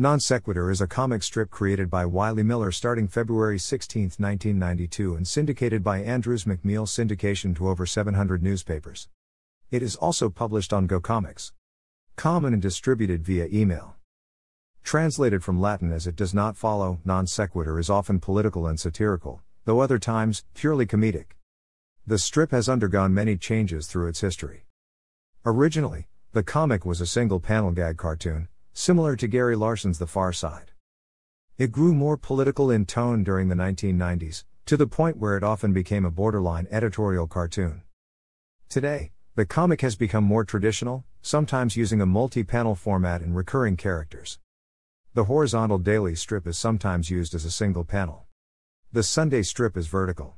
Non Sequitur is a comic strip created by Wiley Miller starting February 16, 1992 and syndicated by Andrews McMeel syndication to over 700 newspapers. It is also published on Go Comics. Common and distributed via email. Translated from Latin as it does not follow, non sequitur is often political and satirical, though other times, purely comedic. The strip has undergone many changes through its history. Originally, the comic was a single panel gag cartoon, similar to Gary Larson's The Far Side. It grew more political in tone during the 1990s, to the point where it often became a borderline editorial cartoon. Today, the comic has become more traditional, sometimes using a multi panel format and recurring characters. The horizontal daily strip is sometimes used as a single panel. The Sunday strip is vertical.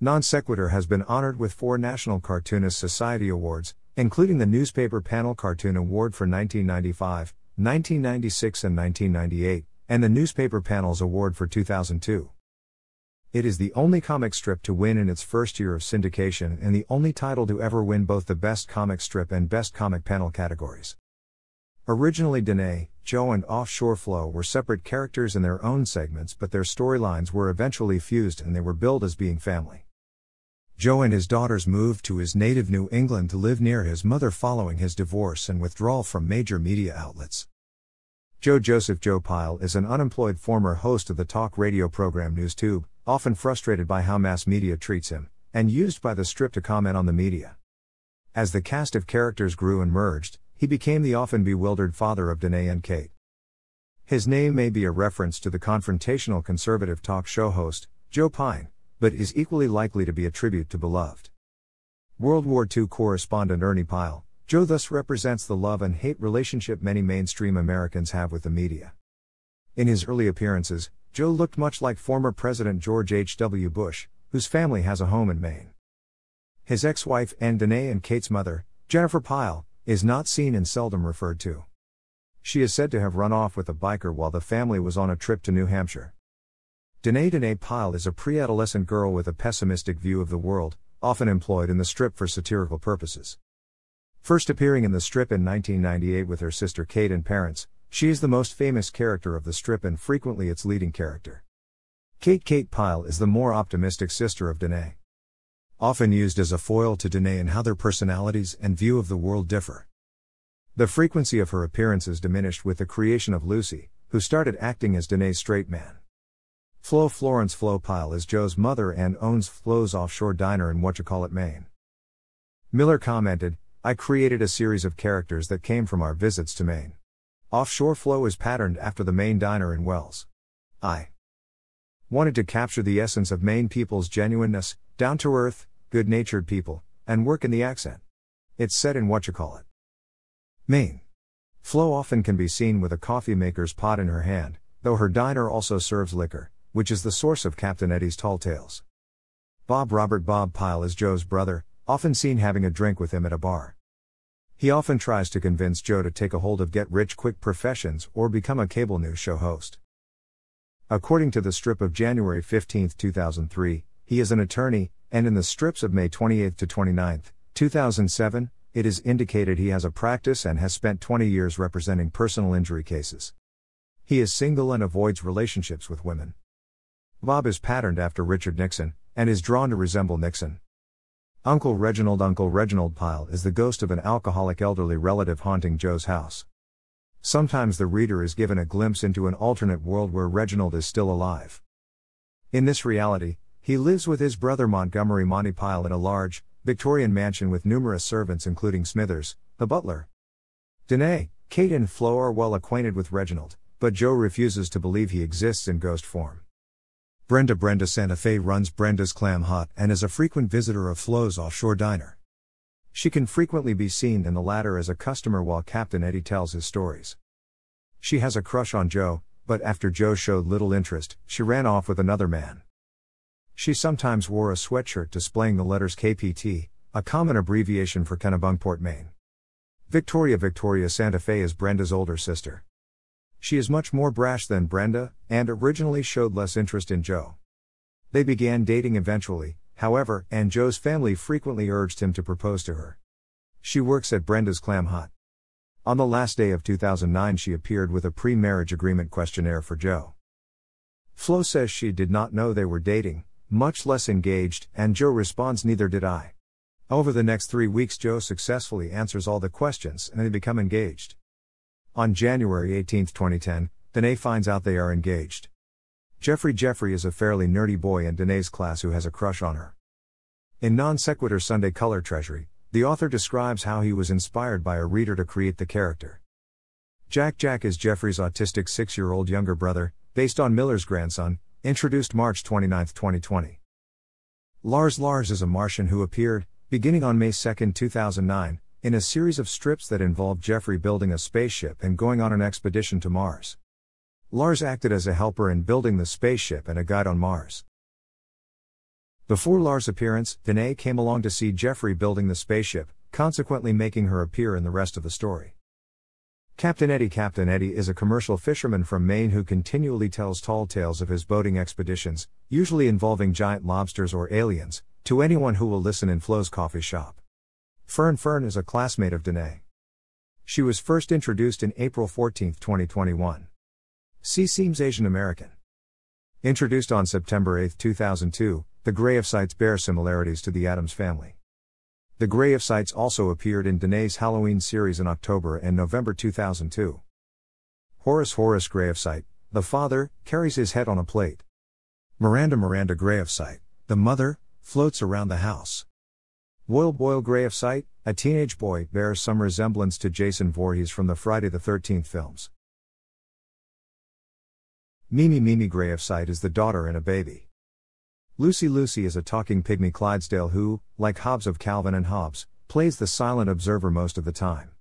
Non Sequitur has been honored with four National Cartoonist Society awards, including the Newspaper Panel Cartoon Award for 1995, 1996, and 1998, and the Newspaper Panels Award for 2002. It is the only comic strip to win in its first year of syndication and the only title to ever win both the Best Comic Strip and Best Comic Panel categories. Originally, Danae, Joe, and Offshore Flo were separate characters in their own segments, but their storylines were eventually fused and they were billed as being family. Joe and his daughters moved to his native New England to live near his mother following his divorce and withdrawal from major media outlets. Joe Joseph Joe Pyle is an unemployed former host of the talk radio program NewsTube, often frustrated by how mass media treats him, and used by the strip to comment on the media. As the cast of characters grew and merged, he became the often bewildered father of Danae and Kate. His name may be a reference to the confrontational conservative talk show host, Joe Pyne, but is equally likely to be a tribute to Beloved. World War II correspondent Ernie Pyle, Joe thus represents the love and hate relationship many mainstream Americans have with the media. In his early appearances, Joe looked much like former President George H.W. Bush, whose family has a home in Maine. His ex wife Anne Danae and Kate's mother, Jennifer Pyle, is not seen and seldom referred to. She is said to have run off with a biker while the family was on a trip to New Hampshire. Danae Danae Pyle is a pre adolescent girl with a pessimistic view of the world, often employed in the strip for satirical purposes. First appearing in the strip in 1998 with her sister Kate and parents, she is the most famous character of the strip and frequently its leading character. Kate Kate Pyle is the more optimistic sister of Danae. Often used as a foil to Danae in how their personalities and view of the world differ. The frequency of her appearances diminished with the creation of Lucy, who started acting as Danae's straight man. Flo Florence Flo Pyle is Joe's mother and owns Flo's Offshore Diner in Whatchacallit, Maine. Miller commented, I created a series of characters that came from our visits to Maine. Offshore Flo is patterned after the Maine diner in Wells. I wanted to capture the essence of Maine people's genuineness, down to earth, good natured people, and work in the accent. It's set in Whatchacallit. Maine. Flo often can be seen with a coffee maker's pot in her hand, though her diner also serves liquor which is the source of Captain Eddie's tall tales. Bob Robert Bob Pyle is Joe's brother, often seen having a drink with him at a bar. He often tries to convince Joe to take a hold of get rich quick professions or become a cable news show host. According to the strip of January 15, 2003, he is an attorney, and in the strips of May 28 to 29, 2007, it is indicated he has a practice and has spent 20 years representing personal injury cases. He is single and avoids relationships with women. Bob is patterned after Richard Nixon, and is drawn to resemble Nixon. Uncle Reginald Uncle Reginald Pyle is the ghost of an alcoholic elderly relative haunting Joe's house. Sometimes the reader is given a glimpse into an alternate world where Reginald is still alive. In this reality, he lives with his brother Montgomery Monty Pyle in a large, Victorian mansion with numerous servants including Smithers, the butler. Danae, Kate and Flo are well acquainted with Reginald, but Joe refuses to believe he exists in ghost form. Brenda Brenda Santa Fe runs Brenda's Clam Hut and is a frequent visitor of Flo's offshore diner. She can frequently be seen in the latter as a customer while Captain Eddie tells his stories. She has a crush on Joe, but after Joe showed little interest, she ran off with another man. She sometimes wore a sweatshirt displaying the letters KPT, a common abbreviation for Kennebunkport, Maine. Victoria Victoria Santa Fe is Brenda's older sister. She is much more brash than Brenda, and originally showed less interest in Joe. They began dating eventually, however, and Joe's family frequently urged him to propose to her. She works at Brenda's Clam Hut. On the last day of 2009, she appeared with a pre marriage agreement questionnaire for Joe. Flo says she did not know they were dating, much less engaged, and Joe responds, Neither did I. Over the next three weeks, Joe successfully answers all the questions and they become engaged. On January 18, 2010, Danae finds out they are engaged. Jeffrey Jeffrey is a fairly nerdy boy in Danae's class who has a crush on her. In Non Sequitur Sunday Color Treasury, the author describes how he was inspired by a reader to create the character. Jack Jack is Jeffrey's autistic six year old younger brother, based on Miller's grandson, introduced March 29, 2020. Lars Lars is a Martian who appeared, beginning on May 2, 2009, in a series of strips that involved Jeffrey building a spaceship and going on an expedition to Mars. Lars acted as a helper in building the spaceship and a guide on Mars. Before Lars' appearance, Danae came along to see Jeffrey building the spaceship, consequently making her appear in the rest of the story. Captain Eddie Captain Eddie is a commercial fisherman from Maine who continually tells tall tales of his boating expeditions, usually involving giant lobsters or aliens, to anyone who will listen in Flo's coffee shop. Fern Fern is a classmate of Danae. She was first introduced in April 14, 2021. She seems Asian American. Introduced on September 8, 2002, the Grayephsites bear similarities to the Addams family. The Grayephsites also appeared in Danae's Halloween series in October and November 2002. Horace Horace Grayephsite, the father, carries his head on a plate. Miranda Miranda Grayephsite, the mother, floats around the house. Boyle Boyle Sight, a teenage boy, bears some resemblance to Jason Voorhees from the Friday the 13th films. Mimi Mimi Gray of Sight is the daughter and a baby. Lucy Lucy is a talking pygmy Clydesdale who, like Hobbes of Calvin and Hobbes, plays the silent observer most of the time.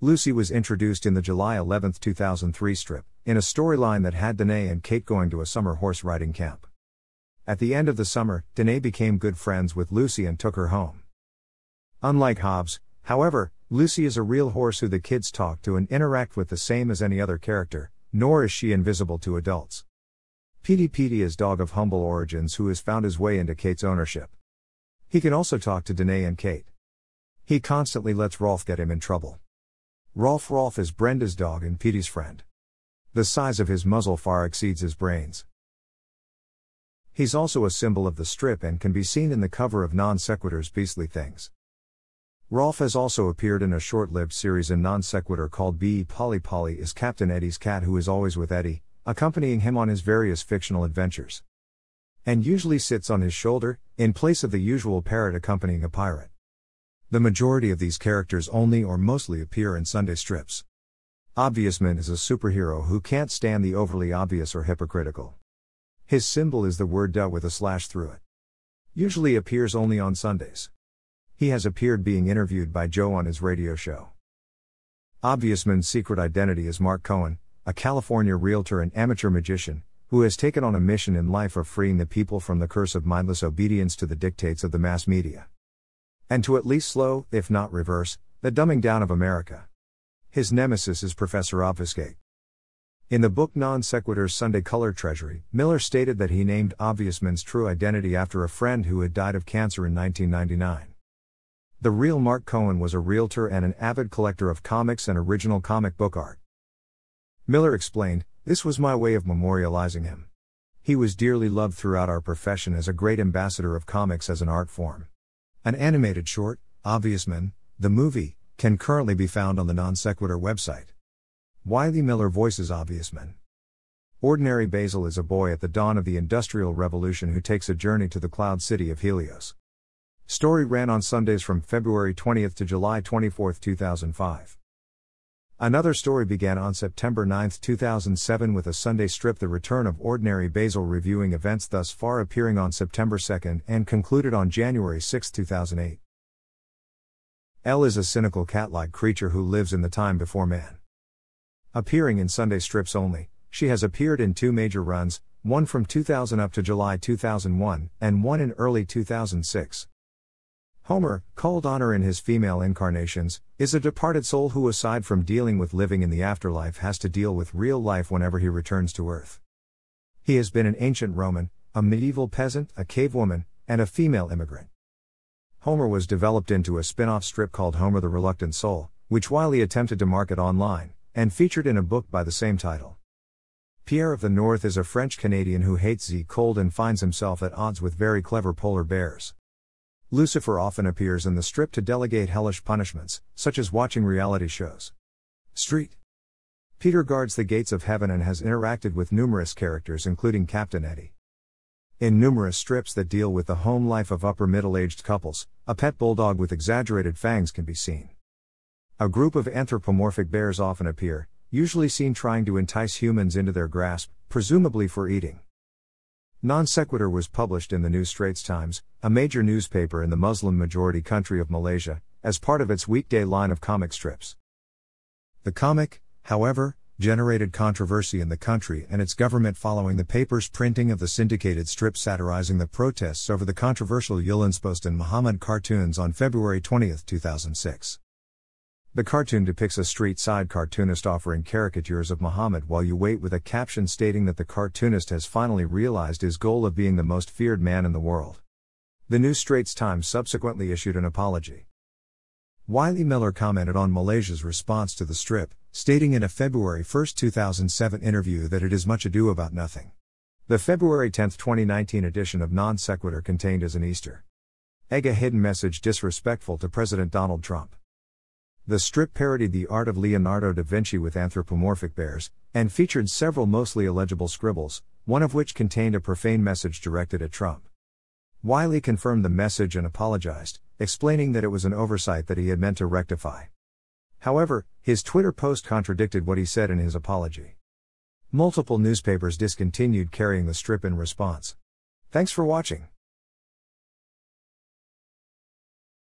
Lucy was introduced in the July 11, 2003 strip, in a storyline that had Danae and Kate going to a summer horse riding camp. At the end of the summer, Danae became good friends with Lucy and took her home. Unlike Hobbes, however, Lucy is a real horse who the kids talk to and interact with the same as any other character, nor is she invisible to adults. Petey Petey is dog of humble origins who has found his way into Kate's ownership. He can also talk to Danae and Kate. He constantly lets Rolf get him in trouble. Rolf Rolf is Brenda's dog and Petey's friend. The size of his muzzle far exceeds his brains. He's also a symbol of the strip and can be seen in the cover of Non Sequitur's Beastly Things. Rolf has also appeared in a short lived series in Non Sequitur called B.E. Polly Polly is Captain Eddie's cat who is always with Eddie, accompanying him on his various fictional adventures. And usually sits on his shoulder, in place of the usual parrot accompanying a pirate. The majority of these characters only or mostly appear in Sunday strips. Obviousman is a superhero who can't stand the overly obvious or hypocritical. His symbol is the word duh with a slash through it. Usually appears only on Sundays. He has appeared being interviewed by Joe on his radio show. Obviousman's secret identity is Mark Cohen, a California realtor and amateur magician, who has taken on a mission in life of freeing the people from the curse of mindless obedience to the dictates of the mass media. And to at least slow, if not reverse, the dumbing down of America. His nemesis is Professor Obfuscate. In the book Non Sequitur's Sunday Color Treasury, Miller stated that he named Obviousman's true identity after a friend who had died of cancer in 1999. The real Mark Cohen was a realtor and an avid collector of comics and original comic book art. Miller explained, This was my way of memorializing him. He was dearly loved throughout our profession as a great ambassador of comics as an art form. An animated short, Obviousman, the movie, can currently be found on the Non Sequitur website. Wiley Miller voices Obviousman. Ordinary Basil is a boy at the dawn of the Industrial Revolution who takes a journey to the cloud city of Helios. Story ran on Sundays from February 20 to July 24, 2005. Another story began on September 9, 2007 with a Sunday strip The Return of Ordinary Basil reviewing events thus far appearing on September 2 and concluded on January 6, 2008. Elle is a cynical cat-like creature who lives in the time before man. Appearing in Sunday strips only, she has appeared in two major runs, one from 2000 up to July 2001, and one in early 2006. Homer, called Honor in his female incarnations, is a departed soul who, aside from dealing with living in the afterlife, has to deal with real life whenever he returns to Earth. He has been an ancient Roman, a medieval peasant, a cave woman, and a female immigrant. Homer was developed into a spin off strip called Homer the Reluctant Soul, which Wiley attempted to market online, and featured in a book by the same title. Pierre of the North is a French Canadian who hates the cold and finds himself at odds with very clever polar bears. Lucifer often appears in the strip to delegate hellish punishments, such as watching reality shows. Street. Peter guards the gates of heaven and has interacted with numerous characters, including Captain Eddie. In numerous strips that deal with the home life of upper middle aged couples, a pet bulldog with exaggerated fangs can be seen. A group of anthropomorphic bears often appear, usually seen trying to entice humans into their grasp, presumably for eating. Non Sequitur was published in the New Straits Times, a major newspaper in the Muslim majority country of Malaysia, as part of its weekday line of comic strips. The comic, however, generated controversy in the country and its government following the paper's printing of the syndicated strip satirizing the protests over the controversial Jyllands-Posten Muhammad cartoons on February 20, 2006. The cartoon depicts a street side cartoonist offering caricatures of Muhammad while you wait with a caption stating that the cartoonist has finally realized his goal of being the most feared man in the world. The New Straits Times subsequently issued an apology. Wiley Miller commented on Malaysia's response to the strip, stating in a February 1, 2007 interview that it is much ado about nothing. The February 10, 2019 edition of Non Sequitur contained as an Easter egg a hidden message disrespectful to President Donald Trump. The strip parodied the art of Leonardo da Vinci with anthropomorphic bears, and featured several mostly illegible scribbles, one of which contained a profane message directed at Trump. Wiley confirmed the message and apologized, explaining that it was an oversight that he had meant to rectify. However, his Twitter post contradicted what he said in his apology. Multiple newspapers discontinued carrying the strip in response. Thanks for watching.